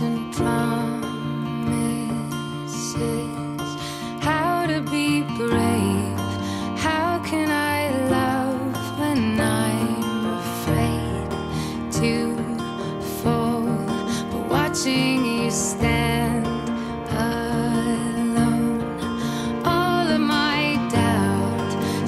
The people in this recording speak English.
and promises how to be brave. How can I love when I'm afraid to fall? But watching you stand alone, all of my doubt.